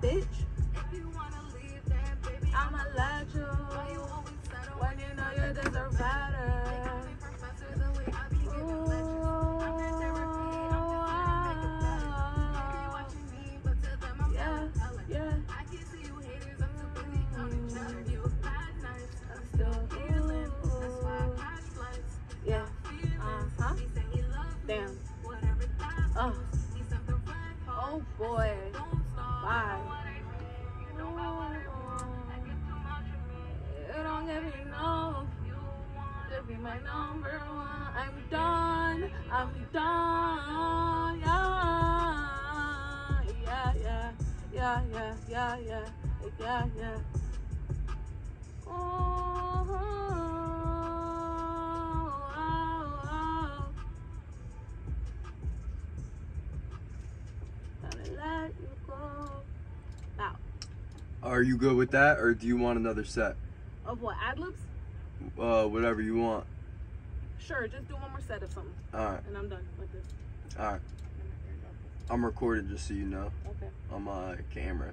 bitch. I'ma let you when you know you deserve better. Yeah. Uh-huh. Damn. Oh. Oh boy. Bye. You don't get. To be my number one. I'm done. I'm done. Yeah. Yeah, yeah. Yeah, yeah, yeah, yeah. Yeah, yeah. Are you good with that, or do you want another set? of what? Ad libs? Uh, whatever you want. Sure, just do one more set of something, All right, and I'm done like this. all right. I'm recording just so you know Okay. on my camera.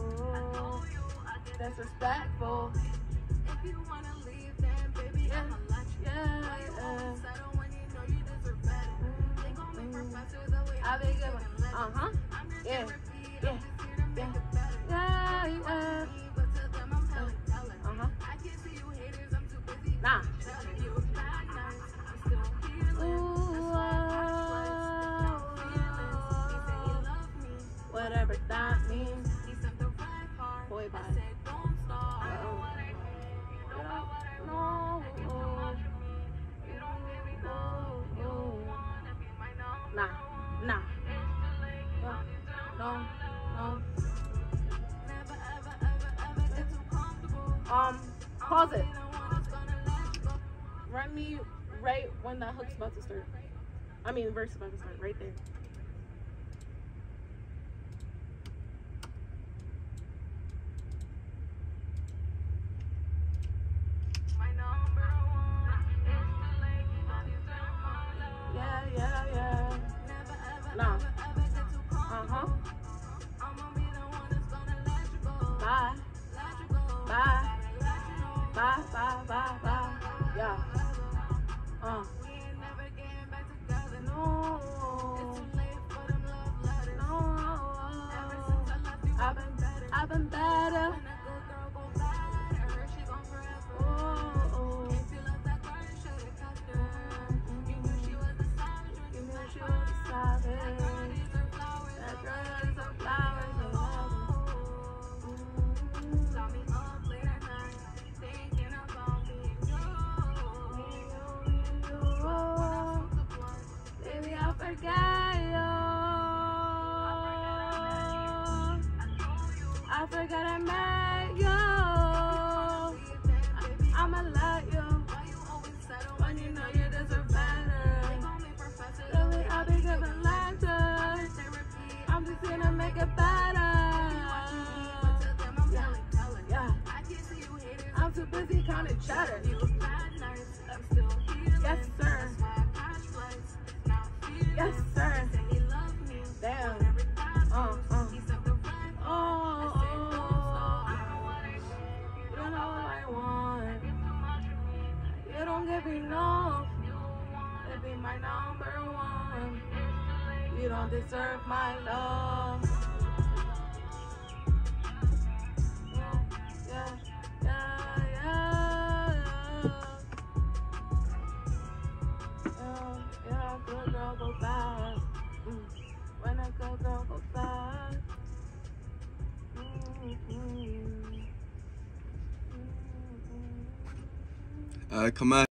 Disrespectful. If you wanna leave, then baby, Yeah, I'ma let you. yeah, Why you yeah. always settle when you know you deserve better? They call me professor the way I be think giving. Uh huh. Um, pause it. I'ma be the one that's gonna let you go. Run me right when that hook's about to start. I mean, the verse is about to start. Right there. My number one. It's too late, you don't deserve my love. Yeah, yeah, yeah. Nah. Yeah. Uh. I've been, I've been better. Busy counting cheddar. Yes, sir. Yes, sir. Damn. Uh, uh. Oh, oh. You know what I want. You don't give me no. You be my number one. You don't deserve my love. Mm. When I go down go fast. Mm-hmm. Mm-hmm. Uh, come on.